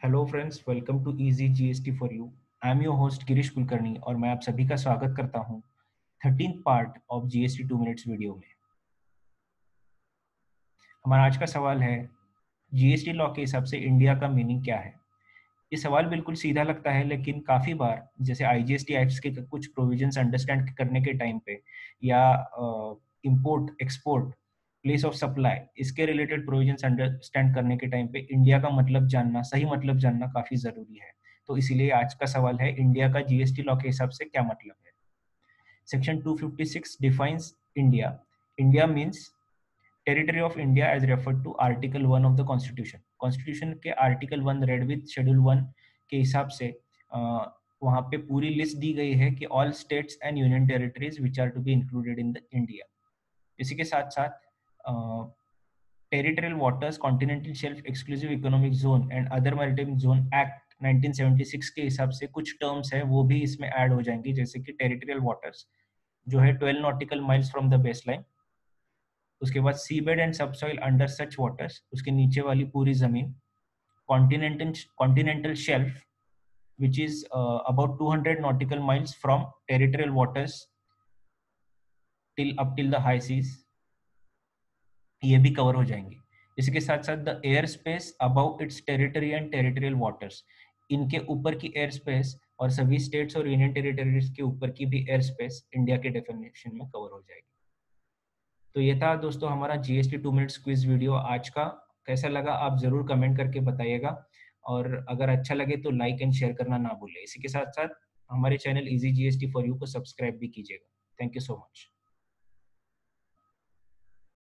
Hello friends welcome to easy GST for you I am your host Girish Kulkarni और मैं आप सभी का स्वागत करता हूँ thirteen part of GST two minutes video में। हमारा आज का सवाल है जीएसटी लॉ के हिसाब से इंडिया का मीनिंग क्या है? ये सवाल बिल्कुल सीधा लगता है, लेकिन काफ़ी बार, जैसे आईजीएसटी एक्ट के कुछ प्रोविजंस अंडरस्टैंड करने के टाइम पे या import export place of supply इसके रिलेटेड प्रोविजंस अंडरस्टैंड करने के टाइम पे इंडिया का मतलब जानना, सही मतलब जानना काफ़ी ज़रूरी है। तो इसीलिए आज का सवाल है इंडिया का जीएसटी लॉ के हिसाब से क्या मतलब है? Section 256 defines India India means territory of India as referred to article one of the constitution constitution के article one read with schedule one के हिसाब से वहाँ पे पूरी लिस्ट दी गई है कि all states and union territories which are to be included in the India इसी के साथ साथ territorial waters continental shelf exclusive economic zone and other maritime zone act 1976 के हिसाब से कुछ टर्म्स है वो भी इसमें ऐड हो जाएँगी जैसे कि टेरिटोरियल वाटर्स जो है 12 nautical miles from the base line उसके बाद sea bed and subsoil under such waters उसके नीचे वाली पूरी ज़मीन continental continental shelf which is uh, about 200 nautical miles from territorial waters till up till the high seas ये भी cover हो जाएँगे। इसके साथ साथ the air space above its territory and territorial waters इनके ऊपर की एयर स्पेस और सभी स्टेट्स और यूनियन टेरिटरीज के ऊपर की भी एयर स्पेस इंडिया के डेफिनेशन में कवर हो जाएगी। तो ये था दोस्तों हमारा GST two minutes quiz video आज का। कैसा लगा आप ज़रूर कमेंट करके बताइएगा और अगर अच्छा लगे तो लाइक एंड शेयर करना ना भूलें इसी के साथ साथ हमारे channel easy GST for you को सब्सक्राइब भी कीजिएगा। Thank you so much